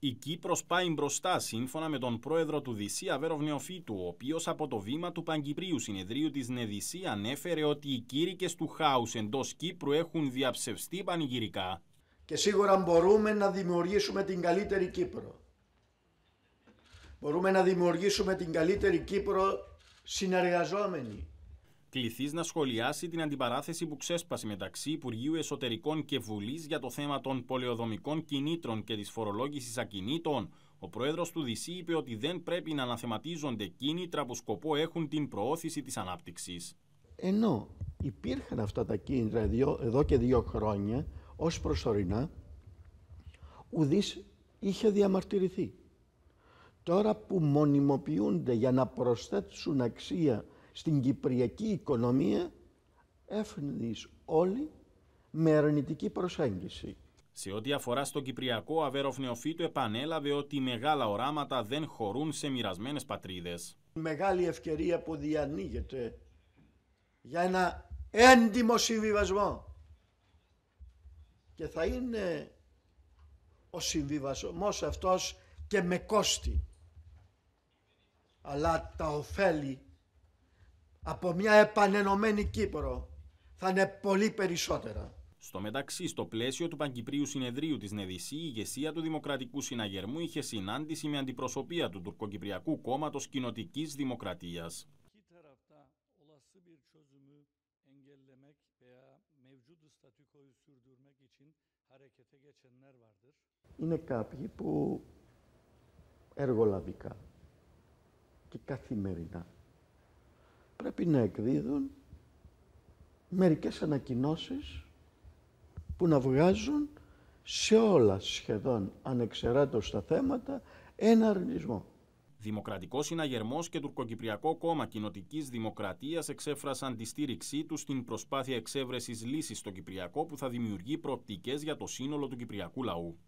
Η Κύπρος πάει μπροστά σύμφωνα με τον πρόεδρο του ΔΥΣΥ Αβέροβ Νεοφίτου, ο οποίος από το βήμα του Παγκυπρίου Συνεδρίου της ΝΕΔΙΣΥ ανέφερε ότι οι κήρυκες του χάους εντός Κύπρου έχουν διαψευστεί πανηγυρικά. Και σίγουρα μπορούμε να δημιουργήσουμε την καλύτερη Κύπρο. Μπορούμε να δημιουργήσουμε την καλύτερη Κύπρο συνεργαζόμενοι κληθείς να σχολιάσει την αντιπαράθεση που ξέσπασε μεταξύ Υπουργείου Εσωτερικών και Βουλής για το θέμα των πολεοδομικών κινήτρων και της φορολόγησης ακινήτων. Ο πρόεδρος του ΔΙΣΥ είπε ότι δεν πρέπει να αναθεματίζονται κίνητρα που σκοπό έχουν την προώθηση της ανάπτυξης. Ενώ υπήρχαν αυτά τα κίνητρα εδώ και δύο χρόνια ως προσωρινά, ουδής είχε διαμαρτυρηθεί. Τώρα που μονιμοποιούνται για να προσθέσουν αξία στην κυπριακή οικονομία έφνης όλοι με αρνητική προσέγγιση. Σε ό,τι αφορά στο Κυπριακό, Αβέροφ Νεοφίτου επανέλαβε ότι μεγάλα οράματα δεν χωρούν σε μοιρασμένες πατρίδες. Μεγάλη ευκαιρία που διανοίγεται για ένα έντιμο συμβιβασμό. Και θα είναι ο συμβιβασμός αυτός και με κόστη. Αλλά τα ωφέλη από μια επανενωμένη Κύπρο θα είναι πολύ περισσότερα. Στο μεταξύ, στο πλαίσιο του Παγκυπρίου Συνεδρίου της ΝΕΔΙΣΗ, η ηγεσία του Δημοκρατικού Συναγερμού είχε συνάντηση με αντιπροσωπεία του Τουρκοκυπριακού Κόμματος Κοινοτικής Δημοκρατίας. Είναι κάποιοι που εργολαβικά και καθημερινά πρέπει να εκδίδουν μερικές ανακοινώσεις που να βγάζουν σε όλα σχεδόν ανεξαιρέτως τα θέματα ένα αρνησμό. Δημοκρατικός Συναγερμός και Τουρκοκυπριακό Κόμμα Κοινοτικής Δημοκρατίας εξέφρασαν τη στήριξή τους στην προσπάθεια εξέβρεσης λύσης στο Κυπριακό που θα δημιουργεί προοπτικές για το σύνολο του Κυπριακού λαού.